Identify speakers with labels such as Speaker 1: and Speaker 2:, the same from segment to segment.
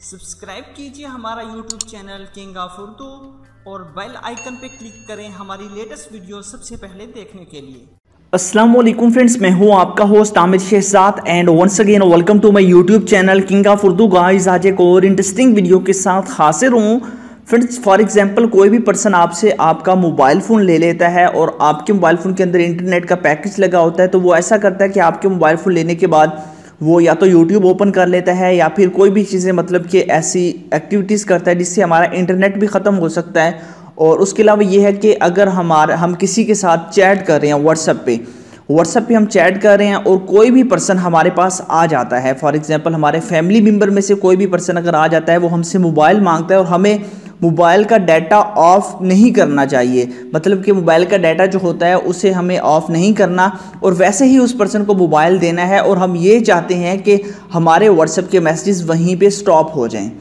Speaker 1: Subscribe कीजिए हमारा YouTube channel king of Urdu और बेल आइकन पे क्लिक करें हमारी लेटेस्ट वीडियो सबसे पहले देखने के लिए।
Speaker 2: वालेकुम फ्रेंड्स, मैं हूँ आपका host Aamir Shahzad and once again welcome to my YouTube channel king of Urdu guys आज एक और इंटरेस्टिंग वीडियो के साथ हाजिर हूँ। फ्रेंड्स फॉर एग्जांपल कोई भी पर्सन आपसे आपका मोबाइल फ़ोन ले लेता है और आपके मोबाइल फ़ोन के अंदर इंटरनेट का पैकेज लगा होता है तो वो ऐसा करता है कि आपके मोबाइल फ़ोन लेने के बाद वो या तो यूट्यूब ओपन कर लेता है या फिर कोई भी चीज़ें मतलब कि ऐसी एक्टिविटीज़ करता है जिससे हमारा इंटरनेट भी ख़त्म हो सकता है। और उसके अलावा ये है कि अगर हमारा, हम किसी के साथ चैट कर रहे हैं व्हाट्सएप पे व्हाट्सएप पे हम चैट कर रहे हैं और कोई भी पर्सन हमारे पास आ जाता है। फॉर एग्ज़ाम्पल हमारे फैमिली मेंबर में से कोई भी पर्सन अगर आ जाता है, वो हमसे मोबाइल माँगता है और हमें मोबाइल का डाटा ऑफ़ नहीं करना चाहिए। मतलब कि मोबाइल का डाटा जो होता है, उसे हमें ऑफ़ नहीं करना। और वैसे ही उस पर्सन को मोबाइल देना है और हम ये चाहते हैं कि हमारे व्हाट्सएप के मैसेजेस वहीं पर स्टॉप हो जाएँ।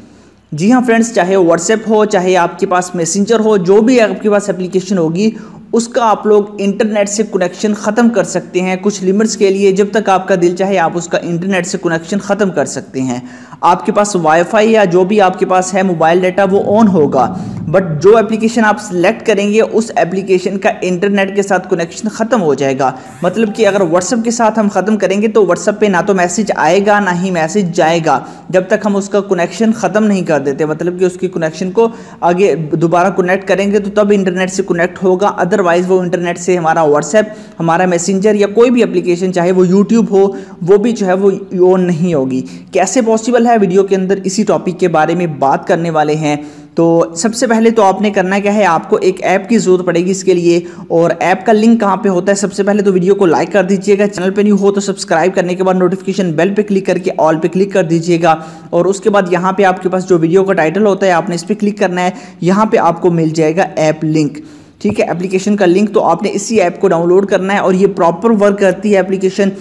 Speaker 2: जी हाँ फ्रेंड्स, चाहे व्हाट्सएप हो, चाहे आपके पास मैसेंजर हो, जो भी आपके पास एप्लीकेशन होगी उसका आप लोग इंटरनेट से कनेक्शन ख़त्म कर सकते हैं। कुछ लिमिट्स के लिए जब तक आपका दिल चाहे आप उसका इंटरनेट से कनेक्शन ख़त्म कर सकते हैं। आपके पास वाईफाई या जो भी आपके पास है मोबाइल डाटा वो ऑन होगा। बट जो एप्लीकेशन आप सिलेक्ट करेंगे, उस एप्लीकेशन का इंटरनेट के साथ कनेक्शन ख़त्म हो जाएगा। मतलब कि अगर व्हाट्सअप के साथ हम ख़त्म करेंगे तो व्हाट्सअप पे ना तो मैसेज आएगा, ना ही मैसेज जाएगा। जब तक हम उसका कनेक्शन ख़त्म नहीं कर देते मतलब कि उसकी कनेक्शन को आगे दोबारा कनेक्ट करेंगे तो तब इंटरनेट से कनेक्ट होगा। अदरवाइज़ वो इंटरनेट से हमारा व्हाट्सएप हमारा मैसेंजर या कोई भी एप्लीकेशन चाहे वो यूट्यूब हो, वो भी जो है वो ऑन नहीं होगी। कैसे पॉसिबल है वीडियो के अंदर इसी टॉपिक के बारे में बात करने वाले हैं? तो सबसे पहले तो आपने करना क्या है, आपको एक ऐप की ज़रूरत पड़ेगी इसके लिए, और ऐप का लिंक कहाँ पे होता है, सबसे पहले तो वीडियो को लाइक कर दीजिएगा। चैनल पे न्यू हो तो सब्सक्राइब करने के बाद नोटिफिकेशन बेल पे क्लिक करके ऑल पे क्लिक कर दीजिएगा। और उसके बाद यहाँ पे आपके पास जो वीडियो का टाइटल होता है, आपने इस पर क्लिक करना है, यहाँ पर आपको मिल जाएगा ऐप लिंक ठीक है एप्लीकेशन का लिंक तो आपने इसी ऐप को डाउनलोड करना है और ये प्रॉपर वर्क करती है एप्लीकेशन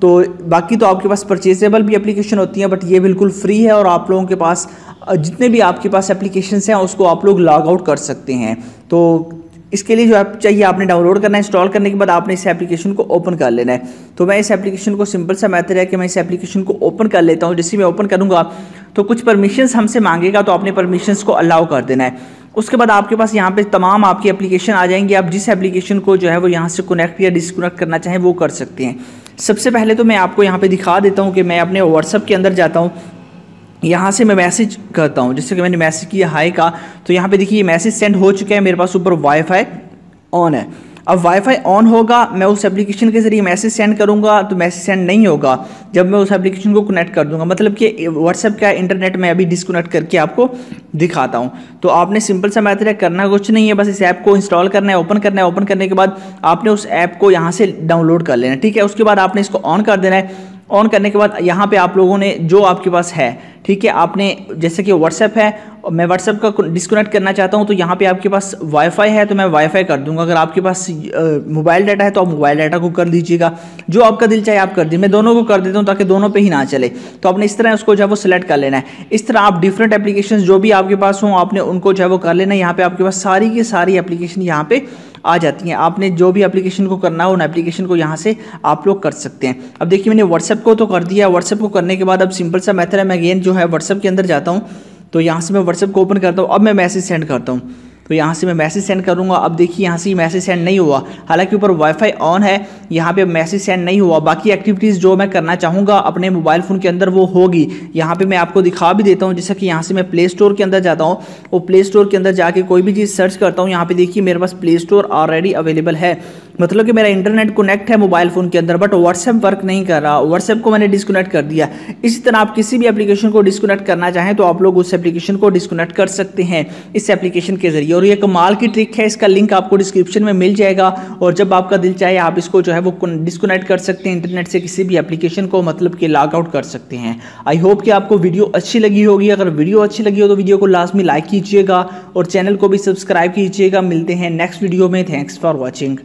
Speaker 2: तो बाकी तो आपके पास परचेजेबल भी एप्लीकेशन होती हैं बट ये बिल्कुल फ्री है और आप लोगों के पास जितने भी आपके पास एप्लीकेशन हैं, उसको आप लोग लॉग आउट कर सकते हैं। तो इसके लिए जो ऐप चाहिए आपने डाउनलोड करना है इंस्टॉल करने के बाद आपने इस एप्लीकेशन को ओपन कर लेना है। तो मैं इस एप्लीकेशन को सिंपल सा मेथड है कि मैं इस एप्लीकेशन को ओपन कर लेता हूँ। जैसे मैं ओपन करूँगा तो कुछ परमिशंस हमसे मांगेगा तो आपने परमिशंस को अलाउ कर देना है। उसके बाद आपके पास यहाँ पे तमाम आपकी एप्लीकेशन आ जाएँगी। आप जिस एप्लीकेशन को जो है वो यहाँ से कनेक्ट या डिसकनेक्ट करना चाहें, वो कर सकते हैं। सबसे पहले तो मैं आपको यहाँ पे दिखा देता हूँ कि मैं अपने व्हाट्सअप के अंदर जाता हूँ। यहाँ से मैं मैसेज करता हूँ। जैसे कि मैंने मैसेज किया हाई का तो यहाँ पर देखिए मैसेज सेंड हो चुका है। मेरे पास ऊपर वाईफाई ऑन है। अब वाईफाई ऑन होगा, मैं उस एप्लीकेशन के ज़रिए मैसेज सेंड करूँगा तो मैसेज सेंड नहीं होगा। जब मैं उस एप्लीकेशन को कनेक्ट कर दूँगा मतलब कि व्हाट्सएप का इंटरनेट में अभी डिसकनेक्ट करके आपको दिखाता हूँ। तो आपने सिंपल सा मैथड है, करना कुछ नहीं है, बस इस ऐप को इंस्टॉल करना है ओपन करना है ओपन करने के बाद आपने उस ऐप को यहाँ से डाउनलोड कर लेना ठीक है? उसके बाद आपने इसको ऑन कर देना है। ऑन करने के बाद यहाँ पे आप लोगों ने जो आपके पास है, ठीक है, आपने जैसे कि व्हाट्सएप है, मैं व्हाट्सएप का डिस्कनेक्ट करना चाहता हूँ तो यहाँ पे आपके पास वाईफाई है तो मैं वाईफाई कर दूँगा। अगर आपके पास मोबाइल डाटा है तो आप मोबाइल डाटा को कर लीजिएगा। जो आपका दिल चाहे आप कर दीजिए। मैं दोनों को कर देता हूँ, ताकि दोनों पे ही ना चले। तो आपने इस तरह उसको जो है वो सिलेक्ट कर लेना है। इस तरह आप डिफरेंट एप्लीकेशन जो भी आपके पास हों, आपने उनको जो है वो कर लेना है। यहाँ पे आपके पास सारी की सारी एप्लीकेशन यहाँ पे आ जाती हैं। आपने जो भी एप्लीकेशन को करना हो, उन एप्लीकेशन को यहाँ से आप लोग कर सकते हैं। अब देखिए, मैंने व्हाट्सएप को तो कर दिया। व्हाट्सएप को करने के बाद अब सिंपल सा मैथड है। मैं अगेन जो है व्हाट्सएप के अंदर जाता हूँ। तो यहाँ से मैं व्हाट्सएप को ओपन करता हूँ। अब मैं मैसेज सेंड करता हूँ। तो यहाँ से मैं मैसेज सेंड करूँगा। अब देखिए, यहाँ से मैसेज सेंड नहीं हुआ। हालाँकि ऊपर वाईफाई ऑन है, यहाँ पे मैसेज सेंड नहीं हुआ। बाकी एक्टिविटीज़ जो मैं करना चाहूँगा अपने मोबाइल फ़ोन के अंदर वो होगी। यहाँ पे मैं आपको दिखा भी देता हूँ, जैसा कि यहाँ से मैं प्ले स्टोर के अंदर जाता हूँ। और प्ले स्टोर के अंदर जाके कोई भी चीज़ सर्च करता हूँ। यहाँ पर देखिए, मेरे पास प्ले स्टोर ऑलरेडी अवेलेबल है। मतलब कि मेरा इंटरनेट कनेक्ट है मोबाइल फ़ोन के अंदर बट व्हाट्सएप वर्क नहीं कर रहा। व्हाट्सएप को मैंने डिस्कनेक्ट कर दिया। इसी तरह आप किसी भी एप्लीकेशन को डिस्कनेक्ट करना चाहें तो आप लोग उस एप्लीकेशन को डिस्कनेक्ट कर सकते हैं इस एप्लीकेशन के ज़रिए। और ये कमाल की ट्रिक है, इसका लिंक आपको डिस्क्रिप्शन में मिल जाएगा। और जब आपका दिल चाहे, आप इसको जो है वो डिस्कनेक्ट कर सकते हैं इंटरनेट से किसी भी एप्लीकेशन को मतलब कि लॉग आउट कर सकते हैं। आई होप कि आपको वीडियो अच्छी लगी होगी। अगर वीडियो अच्छी लगी हो तो वीडियो को लास्ट में लाइक कीजिएगा और चैनल को भी सब्सक्राइब कीजिएगा। मिलते हैं नेक्स्ट वीडियो में। Thanks for watching